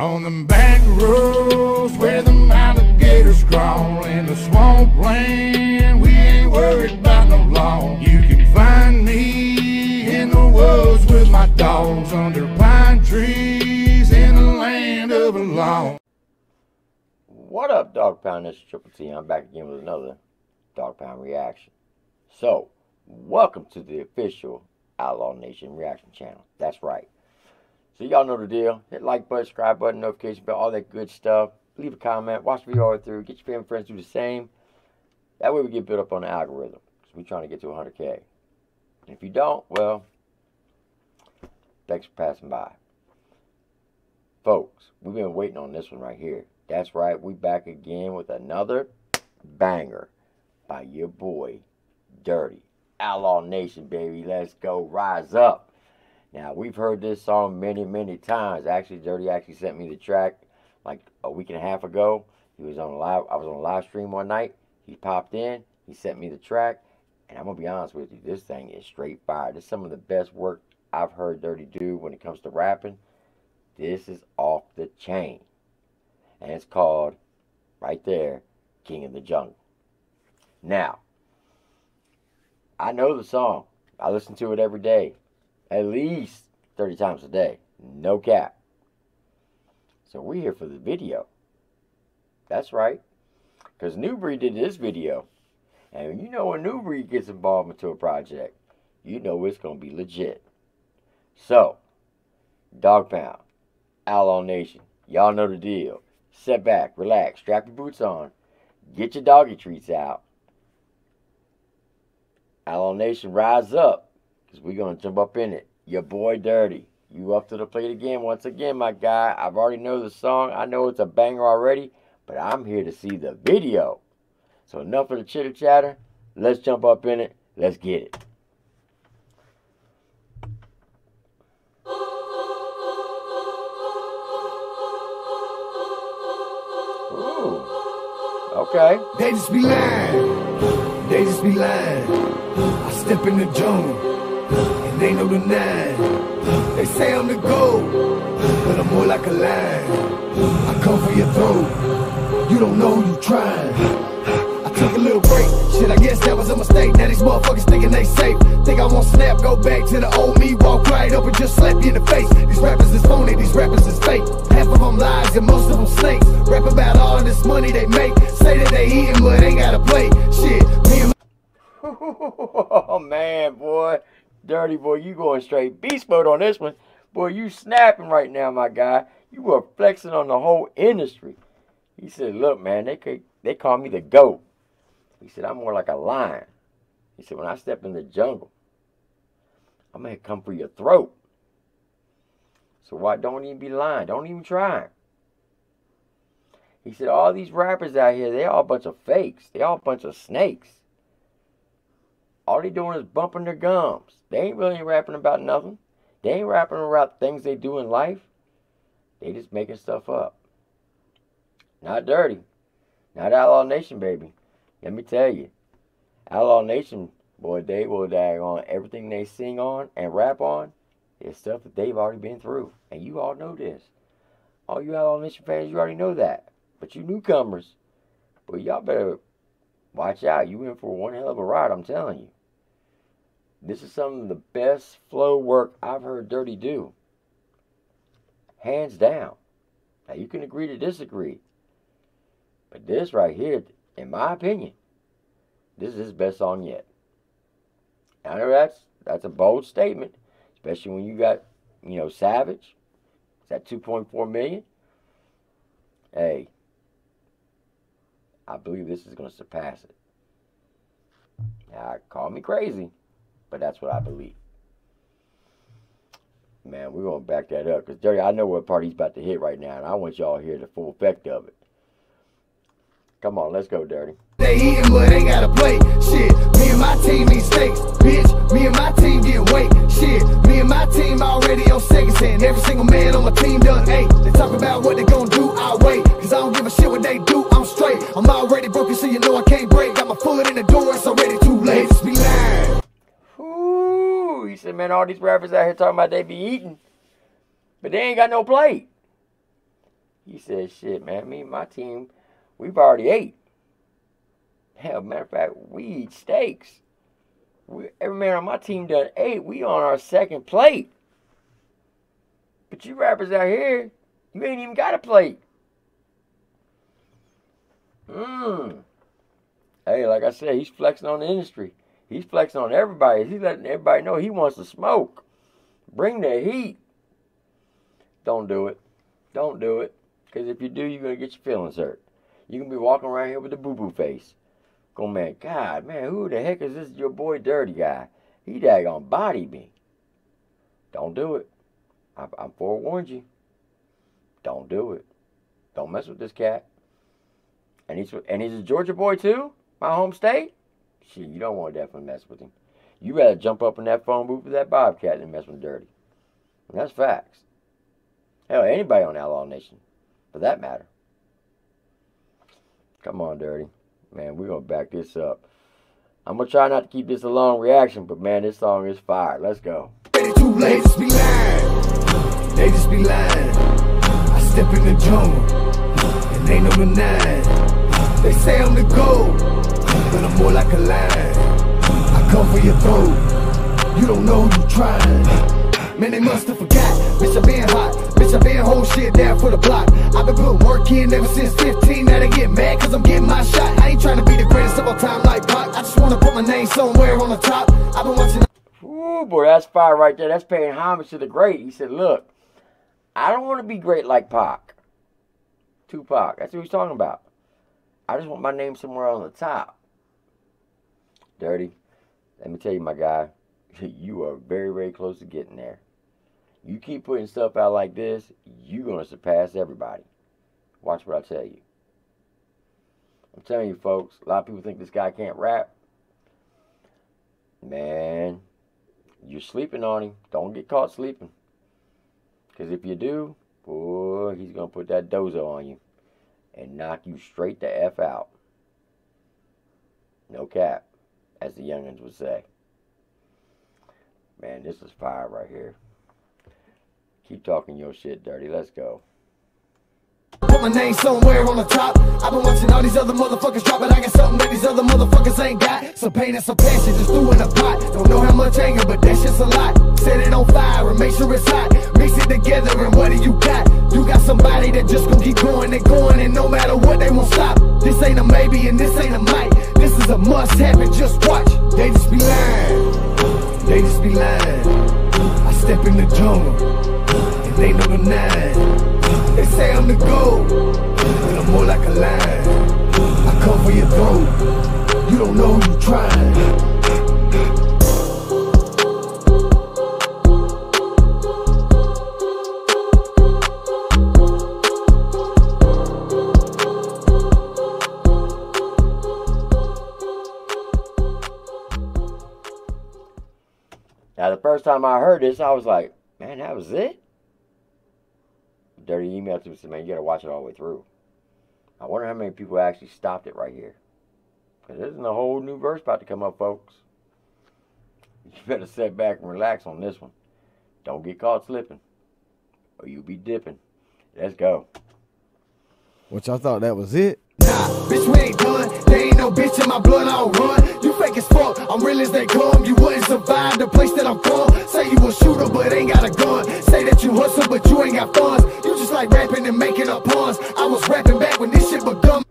On the back roads where the alligators crawl in the swamp land, we ain't worried about no law. You can find me in the woods with my dogs under pine trees in the land of the law. What up, Dog Pound? This is Triple T. I'm back again with another Dog Pound reaction. So, welcome to the official Outlaw Nation reaction channel. That's right. So y'all know the deal. Hit like button, subscribe button, notification bell, all that good stuff. Leave a comment, watch the video all through. Get your family and friends do the same. That way we get built up on the algorithm. Because we're trying to get to 100K. And if you don't, well, thanks for passing by. Folks, we've been waiting on this one right here. That's right, we back again with another banger by your boy, Dirty. Outlaw Nation, baby. Let's go. Rise up. Now we've heard this song many, many times. Actually, Dirty actually sent me the track like a week and a half ago. He was on a live. I was on a live stream one night. He popped in. He sent me the track, and I'm gonna be honest with you. This thing is straight fire. This is some of the best work I've heard Dirty do when it comes to rapping. This is off the chain, and it's called right there, King of the Jungle. Now, I know the song. I listen to it every day at least 30 times a day. No cap. So we're here for the video. That's right. Because Nu Breed did this video. And you know when Nu Breed gets involved into a project, you know it's going to be legit. So, Dog Pound, Outlaw Nation, y'all know the deal. Sit back, relax, strap your boots on, get your doggy treats out. Outlaw Nation, rise up. Because we're going to jump up in it. Your boy Dirty. You up to the plate again. Once again, my guy. I've already know the song. I know it's a banger already. But I'm here to see the video. So enough of the chitter chatter. Let's jump up in it. Let's get it. Ooh. Okay. They just be lying. They just be lying. I step in the jungle and they know the nine. They say I'm the gold, but I'm more like a lion. I come for your throat. You don't know you trying. I took a little break. Shit, I guess that was a mistake. Now these motherfuckers thinking they safe. Think I won't snap, go back to the old me, walk right up and just slap you in the face. These rappers is phony, these rappers is fake. Half of them lies and most of them snakes. Rap about all this money they make. Say that they eating, but they gotta play. Shit, me and Oh man, boy. Dirty boy, you going straight beast mode on this one. Boy, you snapping right now, my guy. You are flexing on the whole industry. He said, look, man, they could, they call me the GOAT. He said, I'm more like a lion. He said, when I step in the jungle, I'm going to come for your throat. So why don't even be lying? Don't even try. He said, all these rappers out here, they all a bunch of fakes. They all a bunch of snakes. All they doing is bumping their gums. They ain't really rapping about nothing. They ain't rapping about things they do in life. They just making stuff up. Not dirty. Not Outlaw Nation, baby. Let me tell you. Outlaw Nation, boy, they will die on everything they sing on and rap on is stuff that they've already been through. And you all know this. All you Outlaw Nation fans, you already know that. But you newcomers, boy, y'all better watch out. You in for one hell of a ride, I'm telling you. This is some of the best flow work I've heard Dirty do. Hands down. Now you can agree to disagree. But this right here, in my opinion, this is his best song yet. I know that's that's a bold statement, especially when you got, you know, Savage. It's at 2.4 million. Hey, I believe this is going to surpass it. Now, call me crazy. But that's what I believe. Man, we're going to back that up. Because, Dirty, I know what part he's about to hit right now. And I want y'all to hear the full effect of it. Come on, let's go, Dirty. They eating, but they gotta play. These rappers out here talking about they be eating, but they ain't got no plate. He said, shit, man, me and my team, we've already ate. Hell, matter of fact, we eat steaks. We, every man on my team done ate. We on our second plate. But you rappers out here, you ain't even got a plate. Mmm. Hey, like I said, he's flexing on the industry. He's flexing on everybody. He's letting everybody know he wants to smoke. Bring the heat. Don't do it. Don't do it. Because if you do, you're going to get your feelings hurt. You're going to be walking around here with a boo-boo face. Going, man, God, man, who the heck is this your boy Dirty Guy? He daggone body me. Don't do it. I, I forewarned you. Don't do it. Don't mess with this cat. And he's and he's a Georgia boy too, my home state. Shit, you don't want to definitely mess with him. You rather jump up in that phone booth with that Bobcat than mess with Dirty. And that's facts. Hell, anybody on Outlaw Nation, for that matter. Come on, Dirty. Man, we're going to back this up. I'm going to try not to keep this a long reaction, but man, this song is fire. Let's go. Too late, just be lying. They just be lying. I step in the jungle, and they the nine. They say I'm the gold, but I'm more like a lion. I come for your throat. You don't know who you trying. Man, they must have forgot. Bitch, I been hot. Bitch, I been whole shit down for the block. i been putting work in ever since 15. Now they get mad cause I'm getting my shot. I ain't trying to be the greatest of all time like Pac. I just wanna put my name somewhere on the top. I've been watching. Ooh, boy, that's fire right there. That's paying homage to the great. He said, look, I don't want to be great like Pac. Tupac. That's what he's talking about. I just want my name somewhere on the top. Dirty. Let me tell you, my guy, you are very, very close to getting there. You keep putting stuff out like this, you're going to surpass everybody. Watch what I tell you. I'm telling you, folks, a lot of people think this guy can't rap. Man, you're sleeping on him. Don't get caught sleeping. Because if you do, boy, he's going to put that dozo on you and knock you straight the F out. No cap, as the youngins would say. Man, this is fire right here. Keep talking your shit dirty. Let's go. Put my name somewhere on the top. I've been watching all these other motherfuckers drop it. I got something that these other motherfuckers ain't got. Some pain and some passion just threw in a pot. Don't know how much anger, but that's just a lot. Set it on fire and make sure it's hot. Mix it together and what do you got? You got somebody that just gon' keep going and going and no matter what they won't stop. This ain't a maybe and this ain't a might. This is a must have Be lying. I step in the jungle and they know the nine. They say I'm the gold, but I'm more like a lion. I come for your throat. You don't know who you trying. Now, the first time I heard this, I was like, man, that was it? Dirty email to me said, man, you got to watch it all the way through. I wonder how many people actually stopped it right here. Because there's a whole new verse about to come up, folks. You better sit back and relax on this one. Don't get caught slipping, or you'll be dipping. Let's go. Which I thought that was it. Nah, bitch, we ain't done. No bitch in my blood, I'll run. You fake as fuck, I'm real as they come. You wouldn't survive the place that I'm from. Say you a shooter, but ain't got a gun. Say that you hustle, but you ain't got funds. You just like rapping and making up puns. I was rapping back when this shit begun.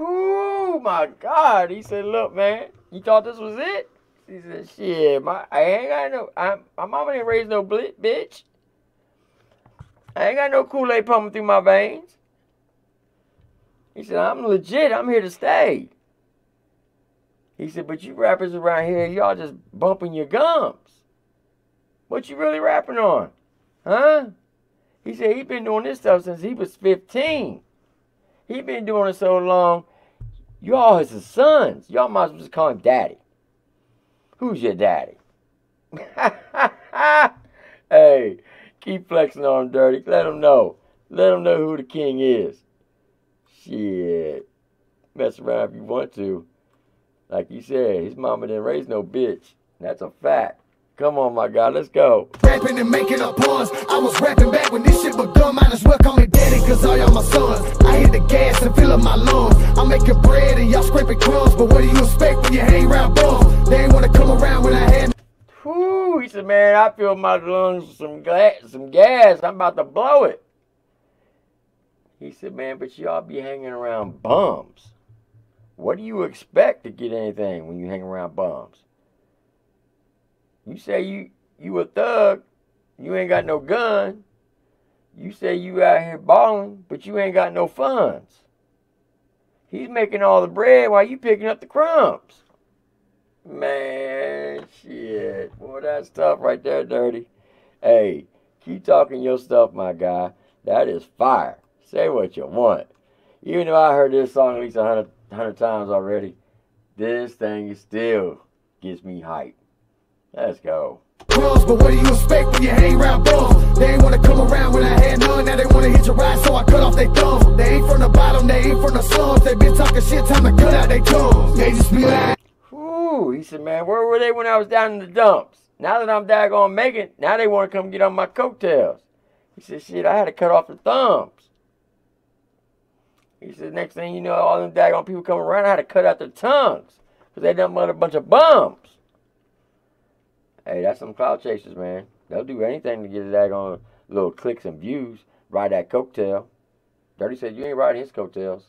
Oh my God. He said, look, man, you thought this was it? He said, shit, my, I ain't got no, I, my mama ain't raised no blit, bitch. I ain't got no Kool-Aid pumping through my veins. He said, I'm legit. I'm here to stay. He said, but you rappers around here, y'all just bumping your gums. What you really rapping on? Huh? He said he been doing this stuff since he was 15. He been doing it so long, y'all is his sons. Y'all might as well just call him daddy. Who's your daddy? hey, keep flexing on him, Dirty. Let him know. Let him know who the king is. Shit. Mess around if you want to. Like you said, his mama didn't raise no bitch. That's a fact. Come on, my God, let's go. Rapping and making up puns. I was rapping back when this shit begun. Might as well call me daddy, cause all y'all my sons. I hit the gas and fill up my lungs. I'm making bread and y'all scraping crumbs. But what do you expect when you hang around bums? They ain't wanna come around when I had Whew, he said, man, I feel my lungs with some, gla- some gas. I'm about to blow it. He said, man, but y'all be hanging around bums. What do you expect to get anything when you hang around bums? You say you you a thug, you ain't got no gun. You say you out here balling, but you ain't got no funds. He's making all the bread while you picking up the crumbs. Man, shit. Boy, that stuff right there, dirty. Hey, keep talking your stuff, my guy. That is fire. Say what you want. Even though I heard this song at least a hundred, hundred times already, this thing still gives me hype. Let's go. crumbs. But what do you expect when you hang around bums? They ain't wanna come around when I had none. Now they wanna hit your ride, so I cut off their thumbs. They ain't from the bottom, they ain't from the slums. They been talking shit, time to cut out their tongues. They just be lying. Whew, he said, man, where were they when I was down in the dumps? Now that I'm daggone making, now they want to come get on my coattails. He said, shit, I had to cut off the thumbs. He said, next thing you know, all them daggone people come around, I had to cut out their tongues. Because they done a bunch of bums. Hey, that's some cloud chasers, man. They'll do anything to get a daggone little clicks and views. Ride that coattail. Dirty said, you ain't riding his coattails.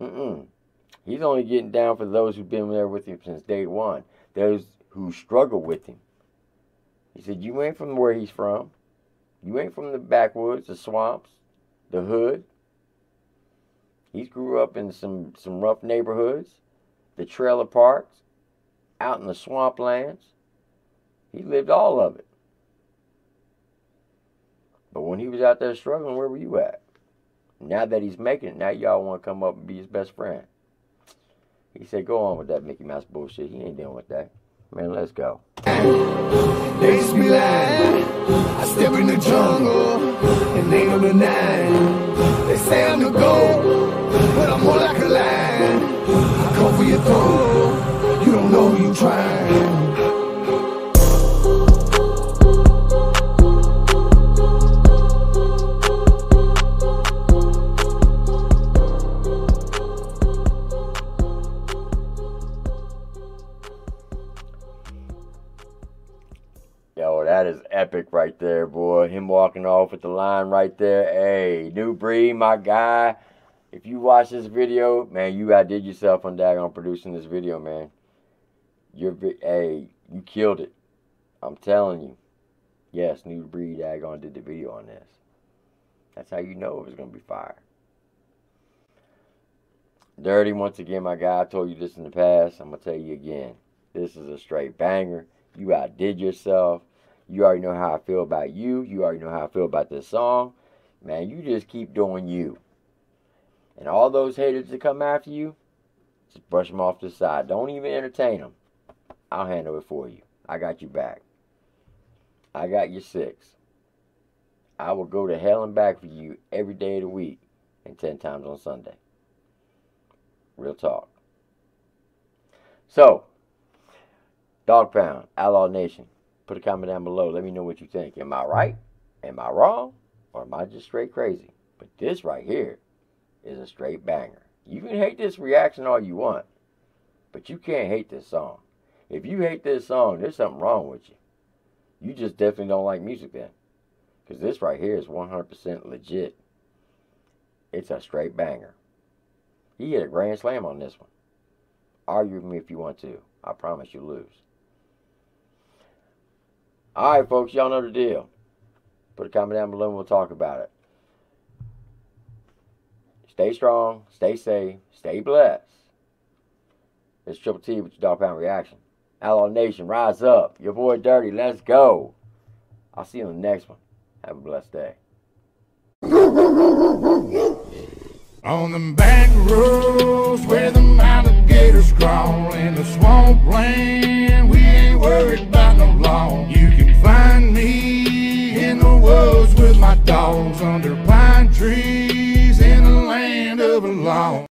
Mm-mm. He's only getting down for those who've been there with him since day one. Those who struggle with him. He said, You ain't from where he's from. You ain't from the backwoods, the swamps, the hood. He grew up in some, some rough neighborhoods, the trailer parks, out in the swamplands. He lived all of it. But when he was out there struggling, where were you at? Now that he's making it, now y'all want to come up and be his best friend. He said, go on with that Mickey Mouse bullshit. He ain't dealing with that. Man, let's go. They be. I step in the jungle and they know the nine. They say I'm the goat, For your throat. You don't know who you trying. Yo, that is epic right there, boy. Him walking off with the line right there. Hey, Nu Breed, my guy. If you watch this video, man, you outdid yourself on daggone producing this video, man. You're, hey, you killed it. I'm telling you. Yes, Nu Breed daggone did the video on this. That's how you know it was gonna be fire. Dirty, once again, my guy. I told you this in the past. I'm gonna tell you again. This is a straight banger. You outdid yourself. You already know how I feel about you. You already know how I feel about this song. Man, you just keep doing you. And all those haters that come after you, just brush them off to the side. Don't even entertain them. I'll handle it for you. I got you back. I got your six. I will go to hell and back for you every day of the week and 10 times on Sunday. Real talk. So, Dog Pound, Outlaw Nation, put a comment down below. Let me know what you think. Am I right? Am I wrong? Or am I just straight crazy? But this right here is a straight banger. You can hate this reaction all you want, but you can't hate this song. If you hate this song, there's something wrong with you. You just definitely don't like music then. Because this right here is 100% legit. It's a straight banger. He hit a grand slam on this one. Argue with me if you want to. I promise you lose. All right, folks, y'all know the deal. Put a comment down below and we'll talk about it. Stay strong, stay safe, stay blessed. It's Triple T with your Dog Pound Reaction. Outlaw Nation, rise up. Your boy Dirty, let's go. I'll see you in the next one. Have a blessed day. On the back roads where the alligators crawl In the swamp land, we ain't worried about no law You can find me in the woods with my dogs Under pine trees live alone.